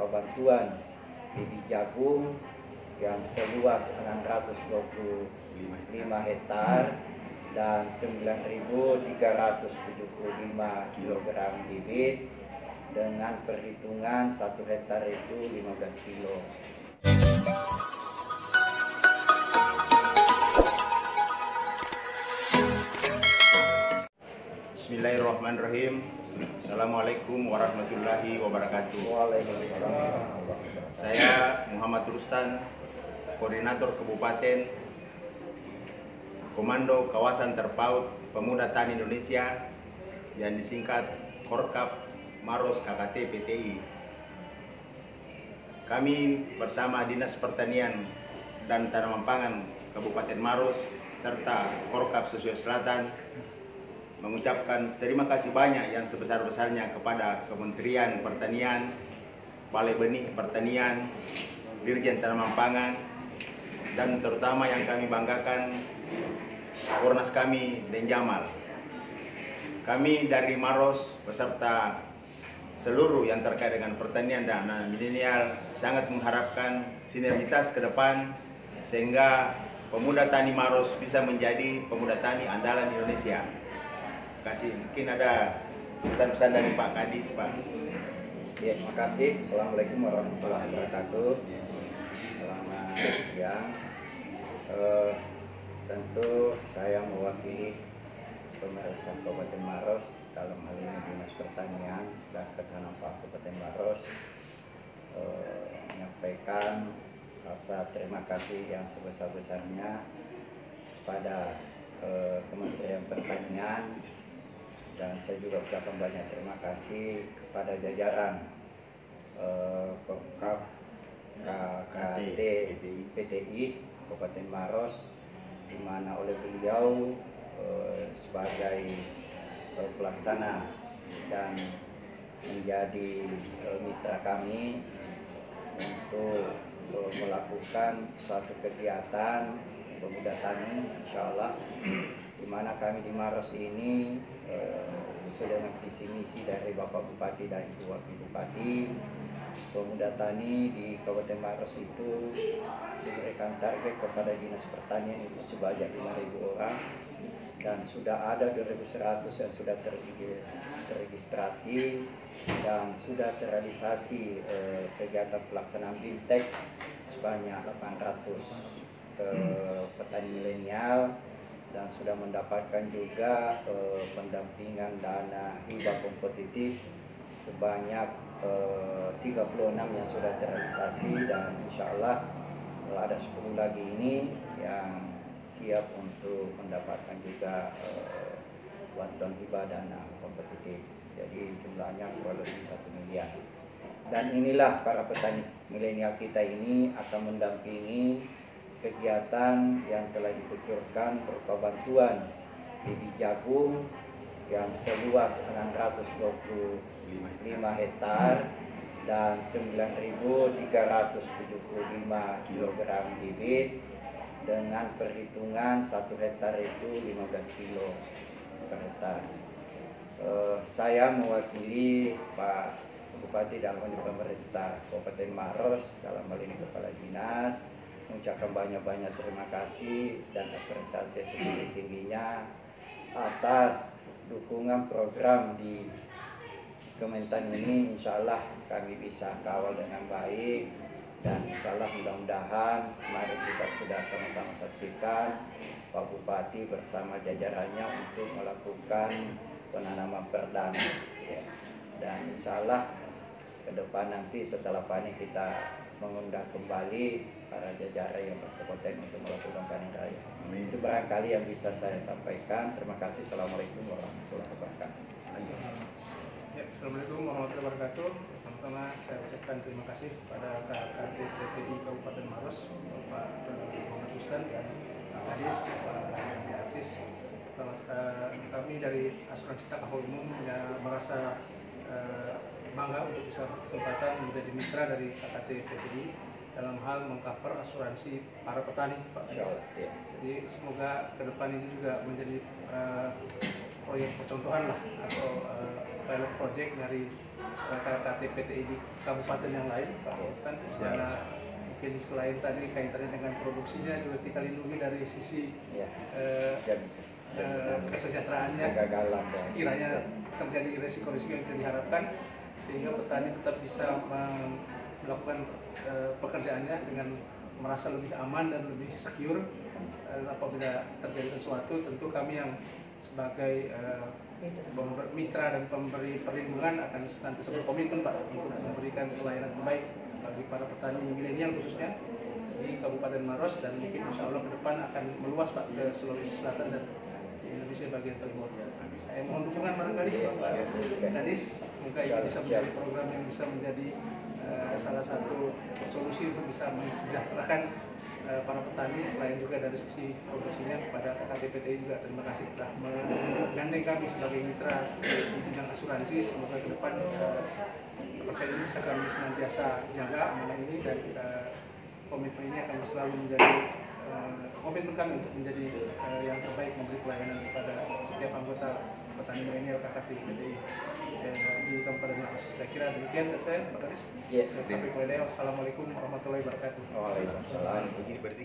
berupa bantuan bibit jagung yang seluas 625 hektar dan 9.375 kg bibit dengan perhitungan satu hektar itu 15 kilo. Bismillahirrahmanirrahim. Assalamualaikum warahmatullahi wabarakatuh. Saya Muhammad Rustan, Koordinator Kabupaten Komando Kawasan Terpaut Pemuda Tani Indonesia yang disingkat Korkap Maros KKT PTI. Kami bersama Dinas Pertanian dan Tanaman Pangan Kabupaten Maros serta Korkap Sulawesi Selatan mengucapkan terima kasih banyak yang sebesar-besarnya kepada Kementerian Pertanian, Balai Benih Pertanian, Dirjen Tanaman Pangan, dan terutama yang kami banggakan Kornas kami Den Jamal. Kami dari Maros beserta seluruh yang terkait dengan pertanian dan anak milenial sangat mengharapkan sinergitas ke depan sehingga pemuda tani Maros bisa menjadi pemuda tani andalan Indonesia. Kasih mungkin ada pesan-pesan dari Pak Kadis Pak. Ya, terima kasih. Assalamualaikum warahmatullahi wabarakatuh. Selamat siang. Eh, tentu saya mewakili pemerintah Kabupaten Maros dalam hal ini Dinas Pertanian dan Ketahanan Kabupaten Maros eh, menyampaikan rasa terima kasih yang sebesar-besarnya kepada eh, Kementerian Pertanian dan saya juga ucapkan banyak terima kasih kepada jajaran eh, Kokap KKT PTI Kabupaten Maros di mana oleh beliau eh, sebagai eh, pelaksana dan menjadi eh, mitra kami untuk eh, melakukan suatu kegiatan pemuda tani insya Allah di mana kami di Maros ini eh, sesuai dengan visi misi dari Bapak Bupati dan Ibu Wakil Bupati pemuda tani di Kabupaten Maros itu diberikan target kepada Dinas Pertanian itu sebanyak 5.000 orang dan sudah ada 2.100 yang sudah terregi- terregistrasi dan sudah terrealisasi eh, kegiatan pelaksanaan bintek sebanyak 800 eh, petani milenial dan sudah mendapatkan juga eh, pendampingan dana hibah kompetitif sebanyak eh, 36 yang sudah terrealisasi dan insya Allah ada 10 lagi ini yang siap untuk mendapatkan juga eh, bantuan hibah dana kompetitif. Jadi jumlahnya kurang lebih satu miliar. Dan inilah para petani milenial kita ini akan mendampingi kegiatan yang telah dikucurkan berupa bantuan bibit jagung yang seluas 625 hektar dan 9.375 kg bibit dengan perhitungan satu hektar itu 15 kilo per hektar. Eh, saya mewakili Pak Bupati ini pemerintah Kabupaten Maros dalam hal ini Kepala Dinas mengucapkan banyak-banyak terima kasih dan apresiasi setinggi-tingginya atas dukungan program di Kementan ini insya Allah kami bisa kawal dengan baik dan insya Allah mudah-mudahan kemarin kita sudah sama-sama saksikan Pak Bupati bersama jajarannya untuk melakukan penanaman perdana ya. dan insya Allah ke depan nanti setelah panen kita mengundang kembali para jajaran yang berkompeten untuk melakukan panen raya. Amin. Itu barangkali yang bisa saya sampaikan. Terima kasih. Assalamualaikum warahmatullahi wabarakatuh. Ya, Assalamualaikum warahmatullahi wabarakatuh. Pertama-tama saya ucapkan terima kasih kepada KKT PTI Kabupaten Maros, Bapak Muhammad Rusdan dan Pak Kadis, Bapak Yandi Asis. Pertama, eh, Kami dari Asuransi Takahul Umum merasa eh, bangga untuk bisa kesempatan menjadi mitra dari KKT PTI dalam hal mengcover asuransi para petani, Pak Insya Kadis. Allah. Ya. Jadi semoga ke depan ini juga menjadi eh, proyek percontohan lah atau eh, pilot project dari uh, KKT PTI di kabupaten yang lain Pak Ustan karena mungkin selain tadi kaitannya dengan produksinya juga kita lindungi dari sisi ya eh, dan kesejahteraannya kegagalan ya. sekiranya terjadi resiko-resiko yang tidak diharapkan sehingga petani tetap bisa melakukan eh, pekerjaannya dengan merasa lebih aman dan lebih secure. Eh, apabila terjadi sesuatu tentu kami yang sebagai pember- mitra dan pemberi perlindungan akan senantiasa berkomitmen Pak untuk memberikan pelayanan terbaik bagi para petani milenial khususnya di Kabupaten Maros dan mungkin insya Allah ke depan akan meluas Pak ke Sulawesi Selatan dan Indonesia bagian timur. Saya mohon dukungan barangkali Bapak Kadis, semoga ini bisa menjadi program yang bisa menjadi eh, salah satu solusi untuk bisa mensejahterakan eh, para petani. Selain juga dari sisi produksinya kepada KKTPTI juga terima kasih telah menggandeng kami sebagai mitra di bidang asuransi. Semoga ke depan kepercayaan ini bisa kami senantiasa jaga amanah ini dan komitmen ini akan selalu menjadi komitmen kami untuk menjadi eh, terbaik memberi pelayanan kepada setiap anggota petani milenial KKTPTI eh, di Kabupaten Maros. Saya kira demikian dari saya, Pak Kadis. Iya. Wassalamualaikum Assalamualaikum warahmatullahi wabarakatuh. Waalaikumsalam Begini berarti